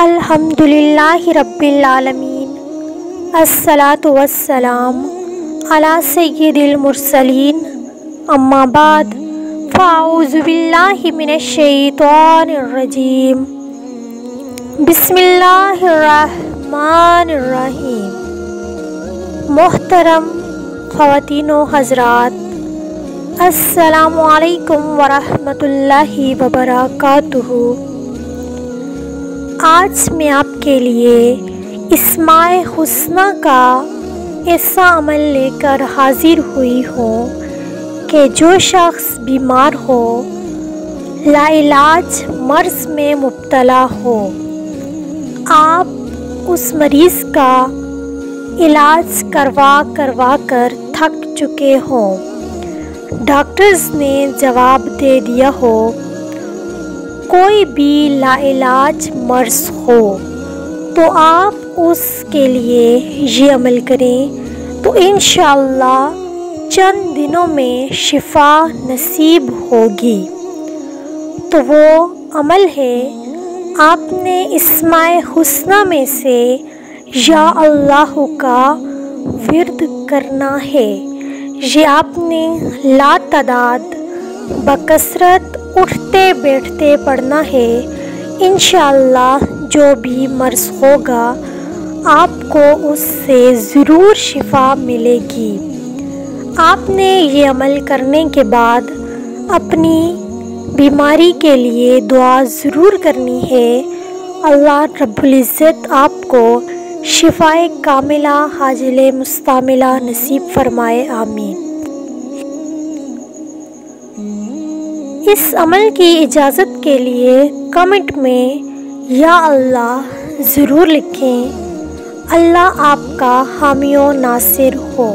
अल्हम्दुलिल्लाहि रब्बिल आलमीन अस्सलातु वस्सलाम अला सय्यिदिल मुरसलीन अम्मा बाद बिल्लाहि मिनश शैतानिर रजीम बिस्मिल्लाहिर्रहमानिर्रहीम मोहतरम ख़वातीन हज़रात अस्सलामुअलैकुम वरहमतुल्लाहि वबरकातुहू आज मैं आपके लिए इसमाय हुस्ना का ऐसा अमल लेकर हाजिर हुई हूँ कि जो शख्स बीमार हो, लाइलाज मर्ज में मुबतला हो। आप उस मरीज़ का इलाज करवा करवा कर थक चुके हों। डॉक्टर्स ने जवाब दे दिया हो कोई भी लाइलाज मर्ज हो तो आप उसके लिए ये अमल करें। तो इन चंद दिनों में शिफा नसीब होगी। तो वो अमल है, आपने इसमाय हुस्ना में से या अल्लाह का विरद करना है। ये आपने ला तादाद बकसरत उठते बैठते पढ़ना है। इन जो भी मर्ज होगा, आपको उससे ज़रूर शिफा मिलेगी। आपने ये अमल करने के बाद अपनी बीमारी के लिए दुआ ज़रूर करनी है। अल्लाह रब्बुल आपको शिफाए कामिला, हाजिल मुस्तामिला नसीब फरमाए, आमीन। इस अमल की इजाज़त के लिए कमेंट में, या अल्लाह ज़रूर लिखें। अल्लाह आपका हामियों नासिर हो।